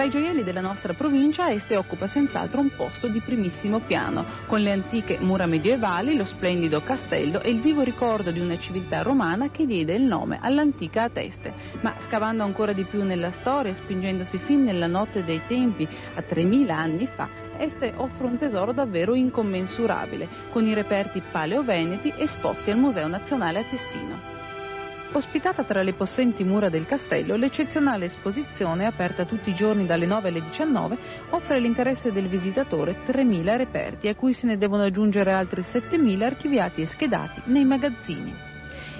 Tra i gioielli della nostra provincia este occupa senz'altro un posto di primissimo piano, con le antiche mura medievali, lo splendido castello e il vivo ricordo di una civiltà romana che diede il nome all'antica Ateste. Ma scavando ancora di più nella storia, spingendosi fin nella notte dei tempi, a 3000 anni fa, Este offre un tesoro davvero incommensurabile, con i reperti paleo-veneti esposti al Museo Nazionale Atestino. Ospitata tra le possenti mura del castello, l'eccezionale esposizione, aperta tutti i giorni dalle 9 alle 19, offre all'interesse del visitatore 3.000 reperti, a cui se ne devono aggiungere altri 7.000 archiviati e schedati nei magazzini.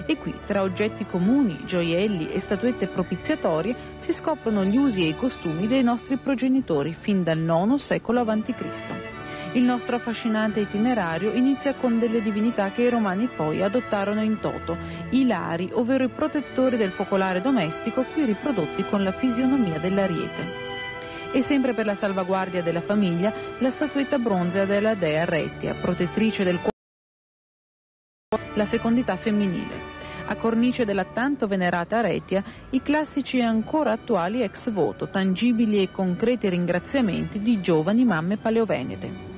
E qui, tra oggetti comuni, gioielli e statuette propiziatorie, si scoprono gli usi e i costumi dei nostri progenitori fin dal IX secolo a.C. Il nostro affascinante itinerario inizia con delle divinità che i romani poi adottarono in toto, i lari, ovvero i protettori del focolare domestico, qui riprodotti con la fisionomia dell'ariete. E sempre per la salvaguardia della famiglia, la statuetta bronzea della dea Retia, protettrice del cuore, la fecondità femminile. A cornice della tanto venerata Retia, i classici e ancora attuali ex voto, tangibili e concreti ringraziamenti di giovani mamme paleovenete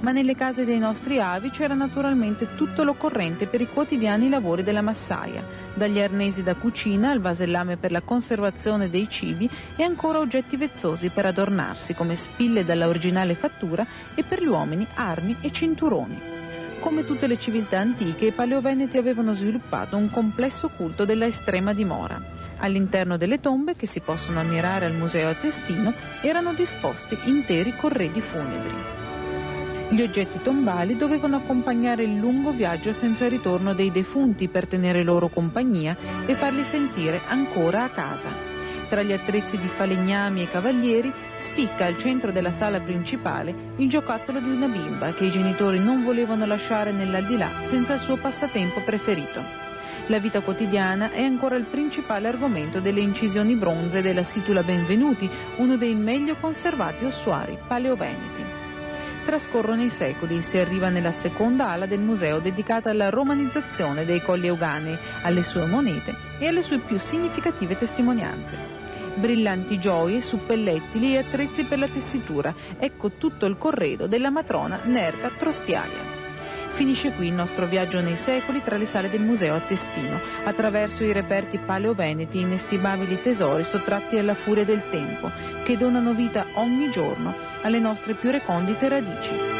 ma nelle case dei nostri avi c'era naturalmente tutto l'occorrente per i quotidiani lavori della massaia, dagli arnesi da cucina al vasellame per la conservazione dei cibi e ancora oggetti vezzosi per adornarsi come spille dalla originale fattura e per gli uomini armi e cinturoni. Come tutte le civiltà antiche, i paleoveneti avevano sviluppato un complesso culto della estrema dimora. All'interno delle tombe, che si possono ammirare al Museo Atestino, erano disposti interi corredi funebri. Gli oggetti tombali dovevano accompagnare il lungo viaggio senza ritorno dei defunti per tenere loro compagnia e farli sentire ancora a casa. Tra gli attrezzi di falegnami e cavalieri spicca al centro della sala principale il giocattolo di una bimba che i genitori non volevano lasciare nell'aldilà senza il suo passatempo preferito. La vita quotidiana è ancora il principale argomento delle incisioni bronze della Situla Benvenuti, uno dei meglio conservati ossuari paleoveneti. Trascorrono i secoli, si arriva nella seconda ala del museo dedicata alla romanizzazione dei colli euganei, alle sue monete e alle sue più significative testimonianze. Brillanti gioie, suppellettili e attrezzi per la tessitura, ecco tutto il corredo della matrona Nerca Trostiaia. Finisce qui il nostro viaggio nei secoli tra le sale del museo a Testino, attraverso i reperti paleoveneti, inestimabili tesori sottratti alla furia del tempo, che donano vita ogni giorno alle nostre più recondite radici.